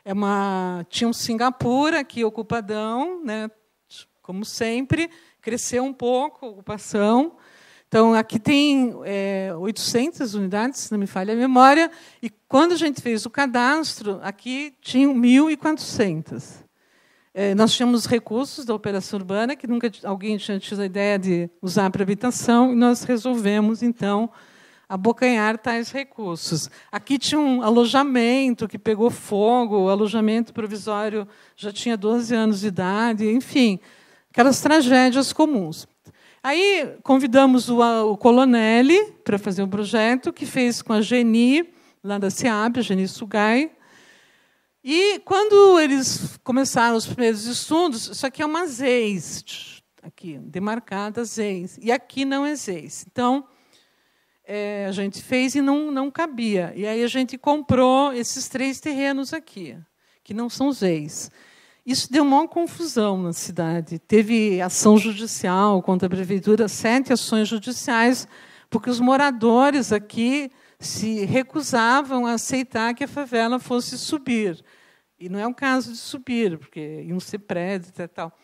É uma, tinha um Singapura aqui ocupadão, né, como sempre, cresceu um pouco a ocupação. Então, aqui tem é, 800 unidades, se não me falha a memória, e quando a gente fez o cadastro, aqui tinham 1.400. É, nós tínhamos recursos da operação urbana, que nunca alguém tinha tido a ideia de usar para habitação, e nós resolvemos, então, abocanhar tais recursos. Aqui tinha um alojamento que pegou fogo, o alojamento provisório já tinha 12 anos de idade, enfim, aquelas tragédias comuns. Aí convidamos o, o Colonelli para fazer um projeto, que fez com a Geni, lá da SEAB, a Geni Sugai. E quando eles começaram os primeiros estudos, isso aqui é uma ZEIS, aqui, demarcada ZEIS, e aqui não é ZEIS. Então, é, a gente fez e não, não cabia. E aí a gente comprou esses três terrenos aqui, que não são ZEIS. Isso deu uma confusão na cidade. Teve ação judicial contra a prefeitura, sete ações judiciais, porque os moradores aqui se recusavam a aceitar que a favela fosse subir. E não é um caso de subir, porque iam ser prédios e tal.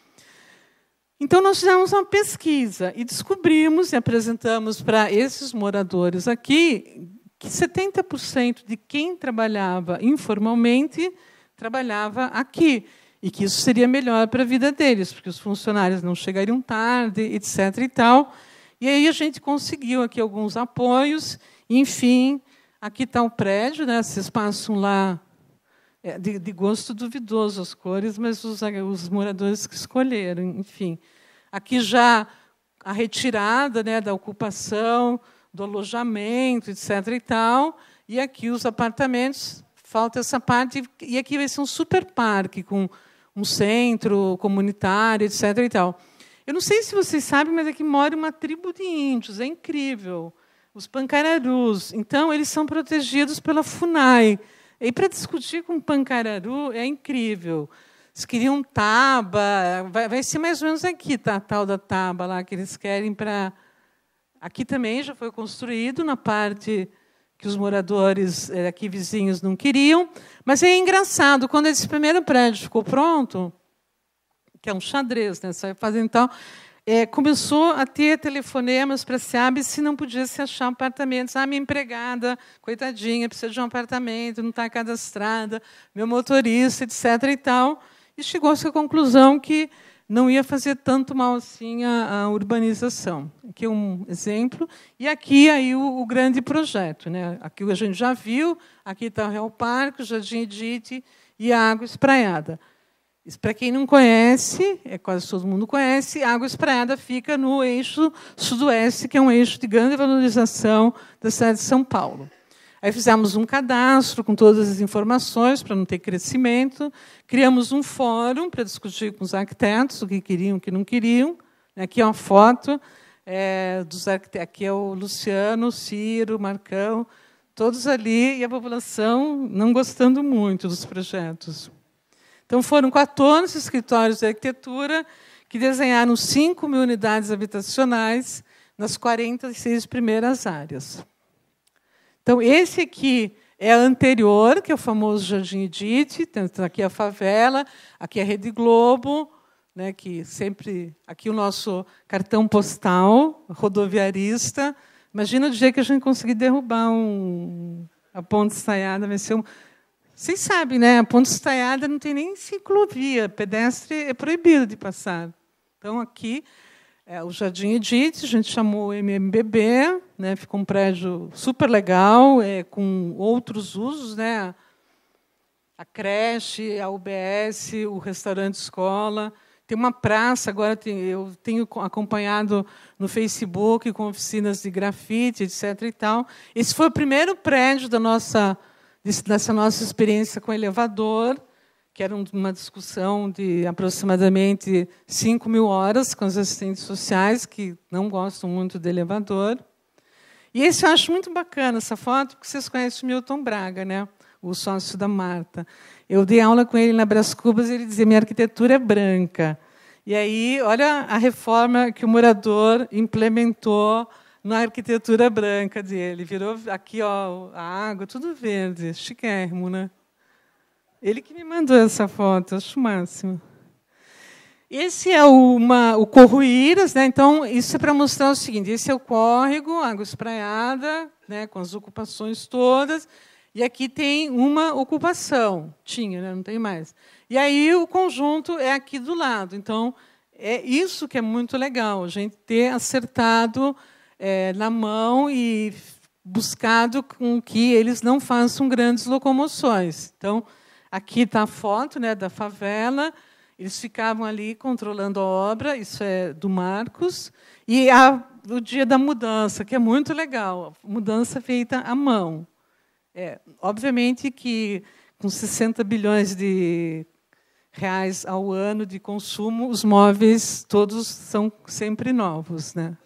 Então, nós fizemos uma pesquisa e descobrimos e apresentamos para esses moradores aqui que 70% de quem trabalhava informalmente trabalhava aqui e que isso seria melhor para a vida deles, porque os funcionários não chegariam tarde, etc. e tal. E aí a gente conseguiu aqui alguns apoios. Enfim, aqui está o prédio, né? Vocês passam lá é, de, de, gosto duvidoso as cores, mas os, os moradores que escolheram, enfim. Aqui já a retirada né, da ocupação, do alojamento, etc. e tal. E aqui os apartamentos, falta essa parte. E aqui vai ser um super parque com um centro comunitário, etc. E tal. Eu não sei se vocês sabem, mas aqui mora uma tribo de índios, é incrível. Os pancararus. Então, eles são protegidos pela FUNAI. E para discutir com o pancararu é incrível. Eles queriam taba, vai, vai ser mais ou menos aqui, tá, a tal da taba lá que eles querem para. Aqui também já foi construído na parte que os moradores eh, aqui vizinhos não queriam. Mas é engraçado, quando esse primeiro prédio ficou pronto, que é um xadrez, né? Só fazendo tal, é, começou a ter telefonemas para a SEAB se não podia se achar apartamentos. Ah, minha empregada, coitadinha, precisa de um apartamento, não está cadastrada, meu motorista, etc. e tal. E chegou-se à conclusão que não ia fazer tanto mal assim a, urbanização. Aqui é um exemplo. E aqui aí o, o, grande projeto. Né? Aqui a gente já viu, aqui está o Real Parque, o Jardim Edite e a Água Espraiada. Para quem não conhece, é quase todo mundo conhece, a Água Espraiada fica no eixo sudoeste, que é um eixo de grande valorização da cidade de São Paulo. Aí fizemos um cadastro com todas as informações para não ter crescimento, criamos um fórum para discutir com os arquitetos o que queriam, o que não queriam. Aqui é uma foto é, dos arquitetos. Aqui é o Luciano, Ciro, Marcão, todos ali e a população não gostando muito dos projetos. Então foram 14 escritórios de arquitetura que desenharam 5 mil unidades habitacionais nas 46 primeiras áreas. Então, esse aqui é anterior, que é o famoso Jardim Edith, aqui é a favela, aqui a Rede Globo, né, que sempre aqui o nosso cartão postal, rodoviarista. Imagina o dia que a gente conseguir derrubar um, a ponte estaiada, vai ser um. Vocês sabem, né? A ponte estaiada não tem nem ciclovia, pedestre é proibido de passar. Então aqui é, o Jardim Edith, a gente chamou MMBB, né, ficou um prédio super legal, é, com outros usos, né, a creche, a UBS, o restaurante escola. Tem uma praça, agora tem, eu tenho acompanhado no Facebook com oficinas de grafite, etc. E tal. Esse foi o primeiro prédio da nossa, dessa nossa experiência com elevador que era uma discussão de aproximadamente 5 mil horas com os assistentes sociais, que não gostam muito do elevador. E esse eu acho muito bacana, essa foto, porque vocês conhecem o Milton Braga, né? o sócio da Marta. Eu dei aula com ele na Brás Cubas e ele dizia: minha arquitetura é branca. E aí, olha a reforma que o morador implementou na arquitetura branca dele. Virou aqui ó, a água, tudo verde, chiquérrimo, né? Ele que me mandou essa foto, acho o máximo. Esse é uma, o Corruíras, né? então isso é para mostrar o seguinte: esse é o córrego, água espraiada, né? com as ocupações todas, e aqui tem uma ocupação, tinha, né? não tem mais. E aí o conjunto é aqui do lado. Então, é isso que é muito legal, a gente ter acertado é, na mão e buscado com que eles não façam grandes locomoções. Então, aqui está a foto né, da favela, eles ficavam ali controlando a obra, isso é do Marcos, e a, o dia da mudança, que é muito legal, mudança feita à mão. É, obviamente que com 60 bilhões de reais ao ano de consumo, os móveis todos são sempre novos, né?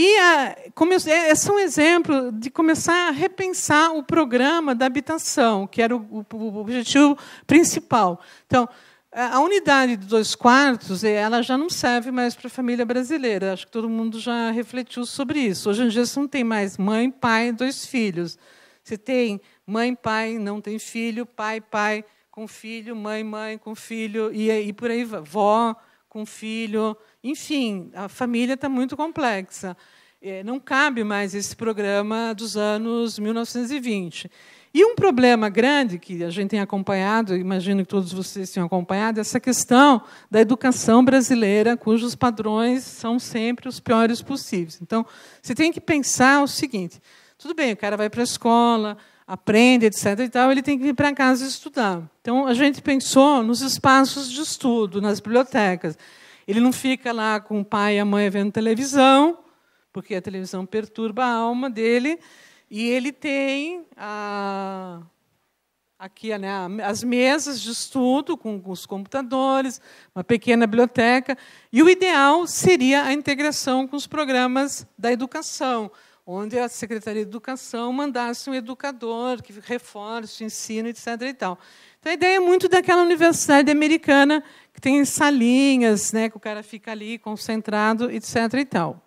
E a, como eu, é, é um exemplo de começar a repensar o programa da habitação, que era o, o objetivo principal. Então, a unidade de dois quartos ela já não serve mais para a família brasileira. Acho que todo mundo já refletiu sobre isso. Hoje em dia você não tem mais mãe, pai, dois filhos. Você tem mãe, pai, não tem filho, pai, pai com filho, mãe, mãe com filho, e, e por aí vai. Vó com filho. Enfim, a família está muito complexa. É, não cabe mais esse programa dos anos 1920. E um problema grande que a gente tem acompanhado, imagino que todos vocês tenham acompanhado, é essa questão da educação brasileira, cujos padrões são sempre os piores possíveis. Então, você tem que pensar o seguinte: tudo bem, o cara vai para a escola, aprende, etc. E tal, ele tem que vir para casa estudar. Então, a gente pensou nos espaços de estudo, nas bibliotecas. Ele não fica lá com o pai e a mãe vendo televisão, porque a televisão perturba a alma dele, e ele tem a, aqui né, as mesas de estudo com, os computadores, uma pequena biblioteca, e o ideal seria a integração com os programas da educação, onde a Secretaria de Educação mandasse um educador que reforce o ensino, etc. E tal. Então, a ideia é muito daquela universidade americana que tem salinhas, né, que o cara fica ali concentrado, etc. E tal.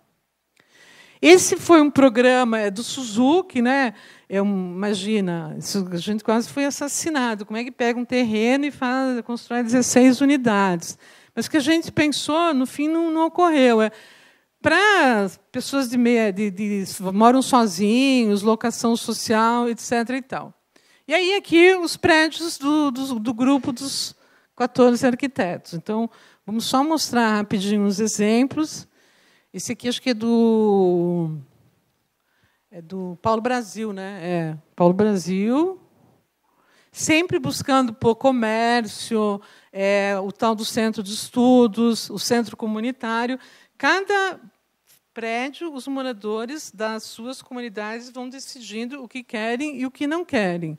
Esse foi um programa é do Suzuki, né? É um, imagina, a gente quase foi assassinado. Como é que pega um terreno e faz, constrói 16 unidades? Mas que a gente pensou, no fim, não, não ocorreu. É, para pessoas de, meia, de, de, moram sozinhos, locação social, etc. E, tal. e aí aqui os prédios do, do, do grupo dos 14 arquitetos. Então, vamos só mostrar rapidinho os exemplos. Esse aqui acho que é do. É do Paulo Brasil, né? É, Paulo Brasil. Sempre buscando por comércio, é, o tal do centro de estudos, o centro comunitário. Cada prédio, os moradores das suas comunidades vão decidindo o que querem e o que não querem.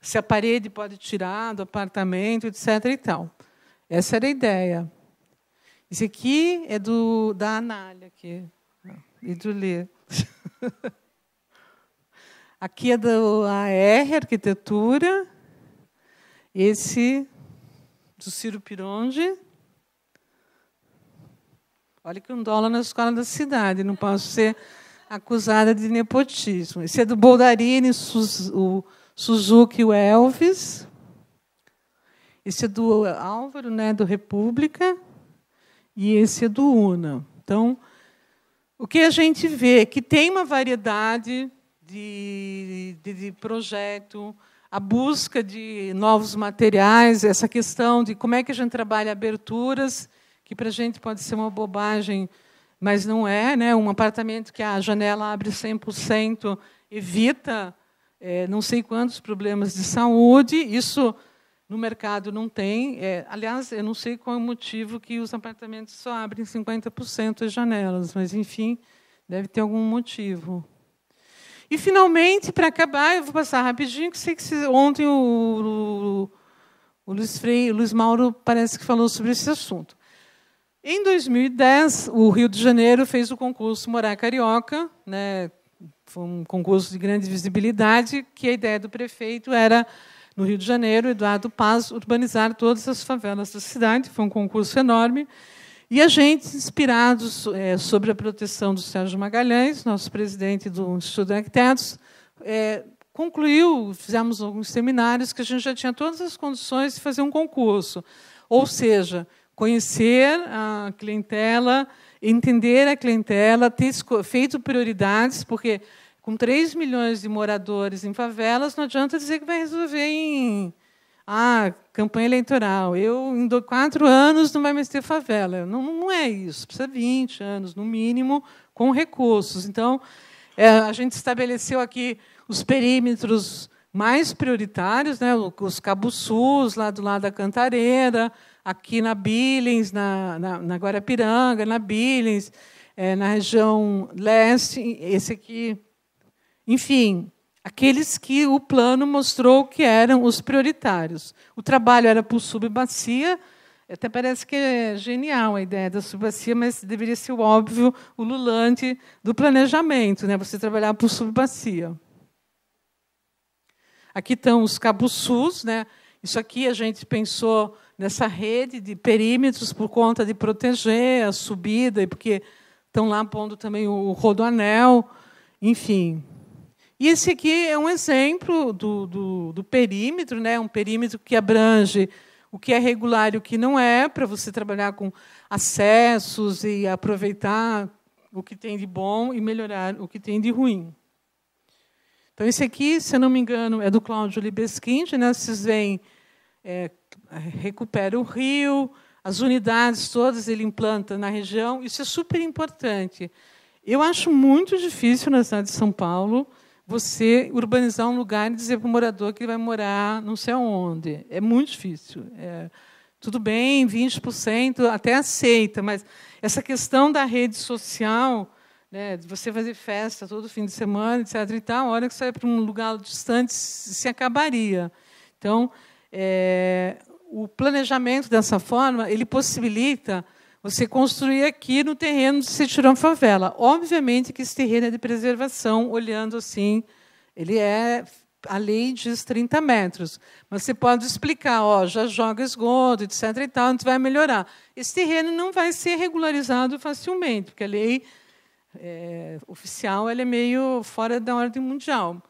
Se a parede pode tirar do apartamento, etc. E tal. Essa era a ideia. Esse aqui é do, da Anália, aqui, e do Lê. Aqui é do AR, Arquitetura. Esse do Ciro Pironge. Olha que um dólar na escola da cidade, não posso ser acusada de nepotismo. Esse é do Boldarini, o Suzuki o Elvis. Esse é do Álvaro, né, do República e esse é do UNA. Então, o que a gente vê é que tem uma variedade de, de, de projeto, a busca de novos materiais, essa questão de como é que a gente trabalha aberturas, que para a gente pode ser uma bobagem, mas não é. Né? Um apartamento que a janela abre 100% evita é, não sei quantos problemas de saúde. Isso no mercado não tem. É, aliás, eu não sei qual é o motivo que os apartamentos só abrem 50% as janelas, mas, enfim, deve ter algum motivo. E, finalmente, para acabar, eu vou passar rapidinho, que sei que ontem o, o, o Luiz, Frei, o Luiz Mauro parece que falou sobre esse assunto. Em 2010, o Rio de Janeiro fez o concurso Morar Carioca, né, foi um concurso de grande visibilidade, que a ideia do prefeito era no Rio de Janeiro, Eduardo Paz, urbanizar todas as favelas da cidade. Foi um concurso enorme. E a gente, inspirados é, sobre a proteção do Sérgio Magalhães, nosso presidente do Instituto de Arquitetos, é, concluiu, fizemos alguns seminários que a gente já tinha todas as condições de fazer um concurso. Ou seja, conhecer a clientela, entender a clientela, ter feito prioridades, porque com 3 milhões de moradores em favelas, não adianta dizer que vai resolver em ah, campanha eleitoral. Eu, em quatro anos, não vai mais ter favela. Não, não é isso. Precisa 20 anos, no mínimo, com recursos. Então, é, a gente estabeleceu aqui os perímetros mais prioritários, né, os cabuçus, lá do lado da Cantareira, aqui na Billings, na, na, na Guarapiranga, na Billings, é, na região leste, esse aqui. Enfim, aqueles que o plano mostrou que eram os prioritários. O trabalho era por subbacia, até parece que é genial a ideia da subbacia, mas deveria ser o óbvio, o lulante do planejamento, né? você trabalhar por subbacia. Aqui estão os cabuçus, né? isso aqui a gente pensou nessa rede de perímetros por conta de proteger a subida, e porque estão lá pondo também o rodoanel, enfim, e esse aqui é um exemplo do, do, do perímetro, né? um perímetro que abrange o que é regular e o que não é, para você trabalhar com acessos e aproveitar o que tem de bom e melhorar o que tem de ruim. Então, esse aqui, se eu não me engano, é do Cláudio Libeskind. Né? Vocês veem, é, recupera o rio, as unidades todas ele implanta na região. Isso é super importante. Eu acho muito difícil na cidade de São Paulo você urbanizar um lugar e dizer para o morador que ele vai morar não sei onde. É muito difícil. É, tudo bem, 20% até aceita, mas essa questão da rede social, né, de você fazer festa todo fim de semana, etc. E tal, a hora que você vai para um lugar distante, se acabaria. Então, é, o planejamento dessa forma ele possibilita você construir aqui no terreno de se tirou favela. Obviamente que esse terreno é de preservação, olhando assim, ele é a lei diz 30 metros, mas você pode explicar, ó, já joga esgoto, etc. e tal, gente vai melhorar. Esse terreno não vai ser regularizado facilmente, porque a lei é, oficial ela é meio fora da ordem mundial.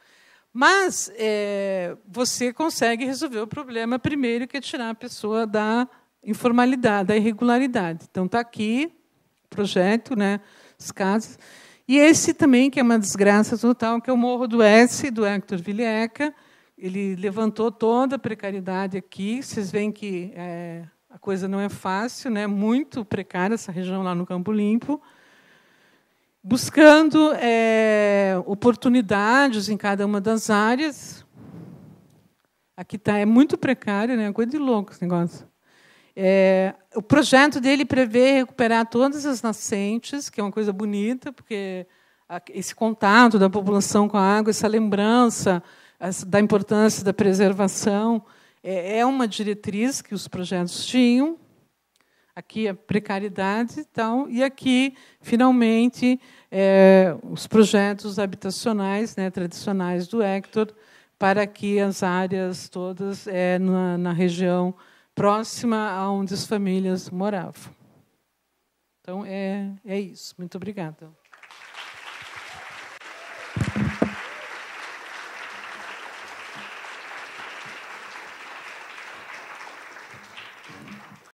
Mas é, você consegue resolver o problema primeiro, que é tirar a pessoa da informalidade, da irregularidade. Então está aqui o projeto, né, as casas. E esse também, que é uma desgraça total, que é o Morro do S, do Hector Vilieca. Ele levantou toda a precariedade aqui. Vocês veem que é, a coisa não é fácil, né? muito precária essa região lá no Campo Limpo. Buscando é, oportunidades em cada uma das áreas. Aqui está, é muito precário, né? coisa de louco esse negócio. É, o projeto dele prevê recuperar todas as nascentes, que é uma coisa bonita, porque esse contato da população com a água, essa lembrança da importância da preservação, é, é uma diretriz que os projetos tinham. Aqui a precariedade e tal, e aqui, finalmente, é, os projetos habitacionais né, tradicionais do Hector, para que as áreas todas é, na, na região próxima a onde as famílias moravam. Então, é, é isso. Muito obrigada.